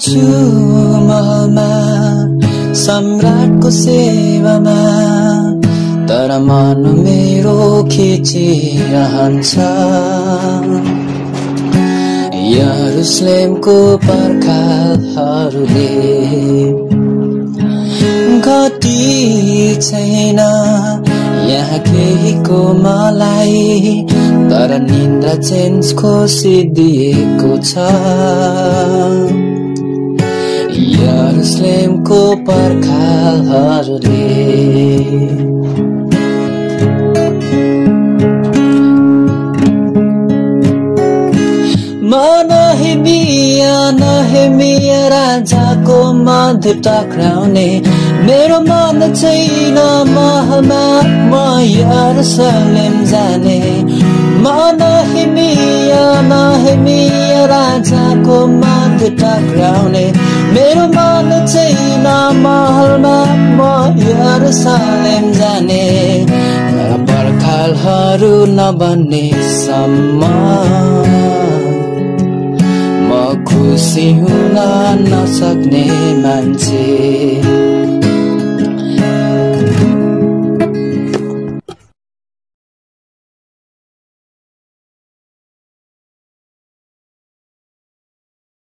छु महलमा सम्राटको सेवामा तर मन मेरो खिचिरहन्छ। यरुसलेमको पर्खालहरूले घटी छैन। यहाँ केहीको मलाई तर निन्द्रा चेन्ज खोसिदिएको छ। यरुसलेमको पर्खालहरूले नहेमिया नहेमिया राजाको मध टक्राउने मेरो मन छैन महमा म यरुसलेम जाने। म नहेमिया नहेमिया राजाको मध टक्राउने मेरो मन छैन महलमा म यरुसलेम जाने। पर्खालहरू नबन्ने सम्म खुसी हुन नसक्ने मान्छे।